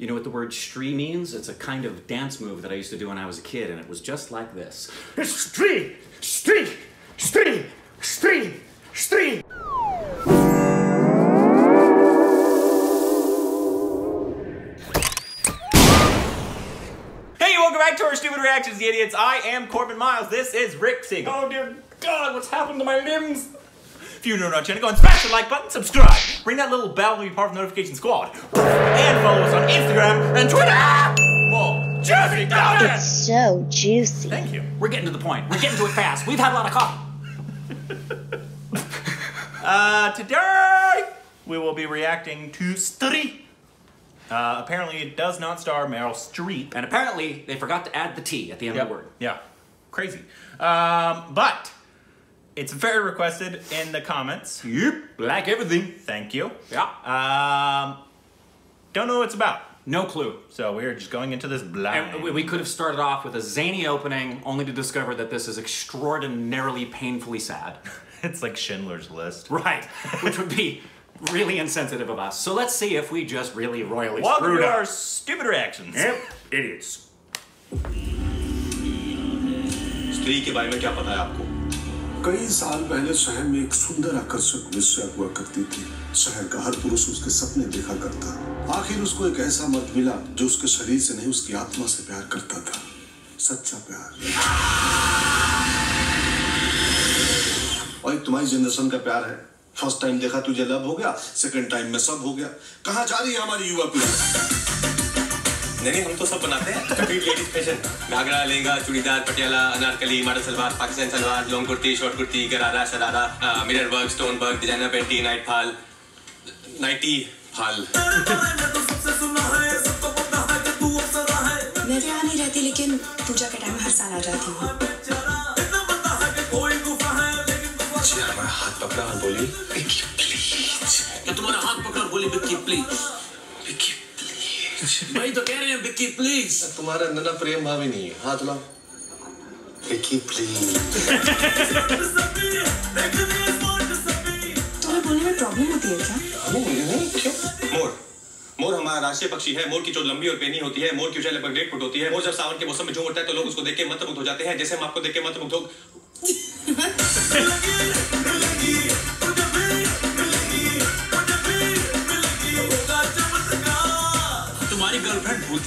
You know what the word stree means? It's a kind of dance move that I used to do when I was a kid, and it was just like this. Stree! Stree! Stree! Stree! Stree! Hey, welcome back to our Stupid Reactions, the idiots. I am Korbin Miles. This is Rick Segall. Oh dear God, what's happened to my limbs? If you're new to our channel, go and smash the like button, subscribe, ring that little bell to be part of the notification squad, and follow us on Instagram and Twitter. More juicy content. It's so juicy. Thank you. We're getting to the point. We're getting to it fast. We've had a lot of coffee. Uh, today we will be reacting to Stree. Uh, apparently, it does not star Meryl Streep. And apparently, they forgot to add the T at the end of the word. Yeah, crazy. Um, but it's very requested in the comments. Yep, like everything. Thank you. Yeah. Um, don't know what it's about. No clue. So we're just going into this blind. And we- we could have started off with a zany opening, only to discover that this is extraordinarily painfully sad. it's like Schindler's List. Right, which would be really insensitive of us. So let's see if we just really royally Welcome screwed to up. our stupid reactions. Yep, idiots. स्त्री के बारे में क्या पता है आपको कई साल पहले शहर में एक सुंदर आकर्षक वेश्या हुआ करती थी। शहर का हर पुरुष उसके सपने देखा करता। आखिर उसको एक ऐसा मर्द मिला जो उसके शरीर से नहीं, उसकी आत्मा से प्यार करता था। सच्चा प्यार। और एक तुम्हारी जनरेशन का प्यार है। फ़र्स्ट टाइम देखा तुझे लव हो गया सेकंड टाइम में सब हो गया। कहाँ जा रही है हमारी युवा पीढ़ी? नहीं नहीं हम तो सब बनाते हैं। Complete ladies fashion ghagra lehenga churidar Patiala anarkali model salwar Pakistan salwar long kurti short kurti gharara sharara mirror work stone work designer panty night fall nighty fall मैं तो यहाँ नहीं रहती लेकिन पूजा के टाइम हर साल आ जाती हूँ। हमारा हाथ पकड़ा और बोली विक्की तुम्हारा हाथ पकड़ बोली बिक्की प्लीज़ भाई तो कह रहे हैं बिक्की प्लीज़ तुम्हारा नन्ना प्रेम भावी नहीं है हाथ लाओ विक्की प्लीज़ तुम्हें बोलने में प्रॉब्लम होती है क्या? नहीं क्यों? मोर मोर हमारा राष्ट्रीय पक्षी है। मोर की चोट लंबी और पेनी होती है। मोर की ऊंचाई लगभग डेढ़ फुट होती है। मोर जब सावन के मौसम में झूम उठता है तो लोग उसको देख के मंत्रमुग्ध हो जाते हैं। जैसे हम आपको देख के मंत्रमुग्ध हो।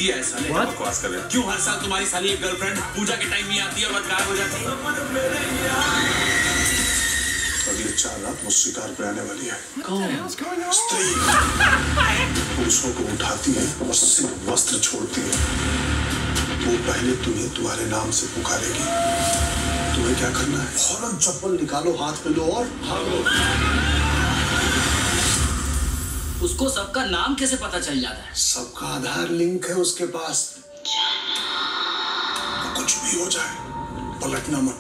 भूलती है ऐसा नहीं बकवास कर रहे हैं। क्यों? हर साल तुम्हारी साली एक गर्लफ्रेंड पूजा के टाइम ही आती है और बाद गायब हो जाती है। अगले चार रात वो शिकार पे आने वाली है। स्त्री पुरुषों को उठाती है और सिर्फ़ वस्त्र छोड़ती है। वो पहले तुम्हें तुम्हारे नाम से पुकारेगी। तुम्हें क्या करना है? फ़ौरन चप्पल निकालो हाथ में लो और भागो। उसको सबका नाम कैसे पता चल जाता है? सबका आधार लिंक है उसके पास। तो कुछ भी हो जाए पलटना मत।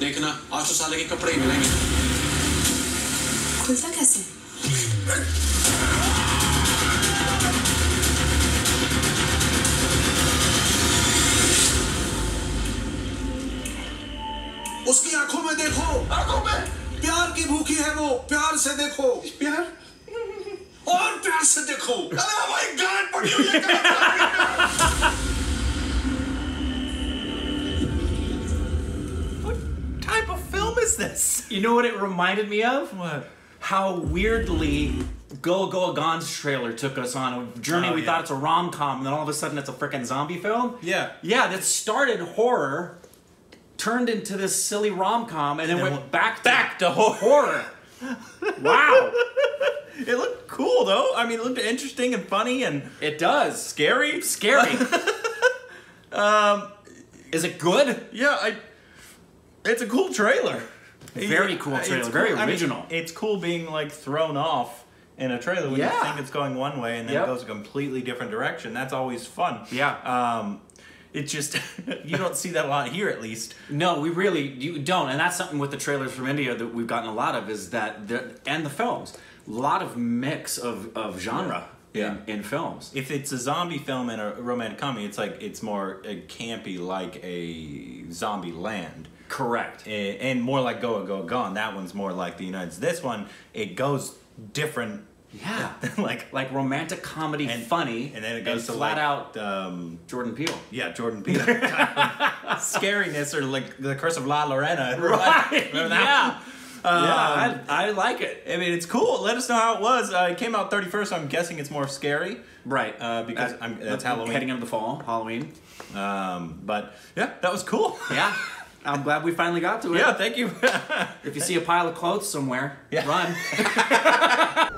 देखना आज तो साले के कपड़े ही मिलेंगे। खुलता कैसे? उसकी आंखों में देखो आंखों में प्यार की भूखी है वो प्यार से देखो प्यार और प्यार से देखो अरे हमारी गांड पड़ी हुई What type of film is this? You know what it reminded me of? What? How weirdly Go Goa Gone's trailer took us on a journey. Oh, we yeah. thought it's a rom com, and then all of a sudden it's a freaking zombie film. Yeah, yeah. That started horror, turned into this silly rom com, and then then went back to back to horror. wow, It looked cool though. I mean, it looked interesting and funny and it does. scary. Scary. um, is it good? Yeah, I. It's a cool trailer. Very cool It's trailer, very I mean, original. it's cool being like thrown off in a trailer when Yeah. you think it's going one way and then Yep. it goes a completely different direction. That's always fun. Yeah. Um, it's just you don't see that a lot here, at least. No, we really you don't, and that's something with the trailers from India that we've gotten a lot of is that the and the films, a lot of mix of of genre. Yeah. in, in films. If it's a zombie film and a romantic comedy, it's like it's more uh, campy, like a Zombie Land. Correct. Eh, and more like Go Goa Gone. That one's more like the United States. This one, it goes different. Yeah. like like romantic comedy, and funny, and then it goes to flat like, out Um, Jordan Peele. yeah, Jordan Peele. Scariness or like the Curse of La Llorona. Right. Remember that? Um, yeah, I, I like it. I mean, it's cool. Let us know how it was. Uh, it came out 31st, so I'm guessing it's more scary. Right. Uh, because That- I'm, that's Halloween. heading into the fall, Halloween. Um, but yeah, that was cool. Yeah. I'm glad we finally got to it. yeah, thank you. If you see a pile of clothes somewhere, Yeah. run.